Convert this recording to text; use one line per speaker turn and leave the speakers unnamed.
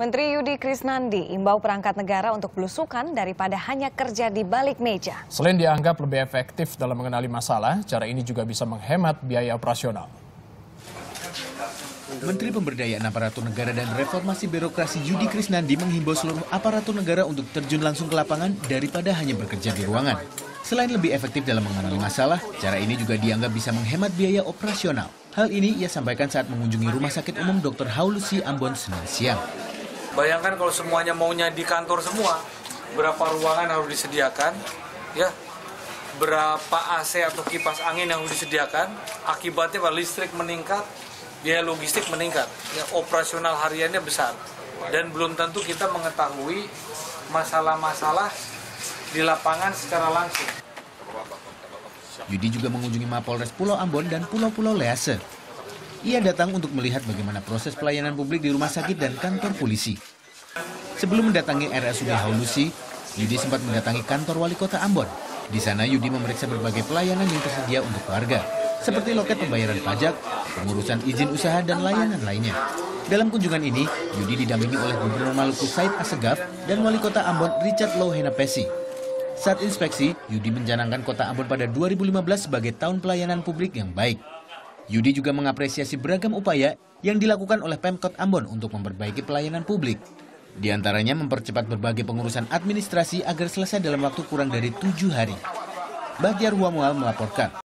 Menteri Yudi Krisnandi imbau perangkat negara untuk belusukan daripada hanya kerja di balik meja.
Selain dianggap lebih efektif dalam mengenali masalah, cara ini juga bisa menghemat biaya operasional.
Menteri Pemberdayaan Aparatur Negara dan Reformasi Birokrasi Yudi Krisnandi menghimbau seluruh aparatur negara untuk terjun langsung ke lapangan daripada hanya bekerja di ruangan. Selain lebih efektif dalam mengenali masalah, cara ini juga dianggap bisa menghemat biaya operasional. Hal ini ia sampaikan saat mengunjungi Rumah Sakit Umum Dr. Haulusi Ambon Senin siang.
Bayangkan kalau semuanya maunya di kantor semua, berapa ruangan harus disediakan, ya, berapa AC atau kipas angin yang harus disediakan, akibatnya listrik meningkat, biaya logistik meningkat, ya, operasional hariannya besar, dan belum tentu kita mengetahui masalah-masalah di lapangan secara langsung.
Yudi juga mengunjungi Mapolres Pulau Ambon dan Pulau-Pulau Lease. Ia datang untuk melihat bagaimana proses pelayanan publik di rumah sakit dan kantor polisi. Sebelum mendatangi RSUD Haulusi, Yudi sempat mendatangi kantor wali kota Ambon. Di sana Yudi memeriksa berbagai pelayanan yang tersedia untuk warga, seperti loket pembayaran pajak, pengurusan izin usaha, dan layanan lainnya. Dalam kunjungan ini, Yudi didampingi oleh Gubernur Maluku Said Asegaf dan Wali Kota Ambon Richard Lohena Pesi. Saat inspeksi, Yudi mencanangkan Kota Ambon pada 2015 sebagai tahun pelayanan publik yang baik. Yudi juga mengapresiasi beragam upaya yang dilakukan oleh Pemkot Ambon untuk memperbaiki pelayanan publik. Di antaranya mempercepat berbagai pengurusan administrasi agar selesai dalam waktu kurang dari tujuh hari. Bahtiar Huamual melaporkan.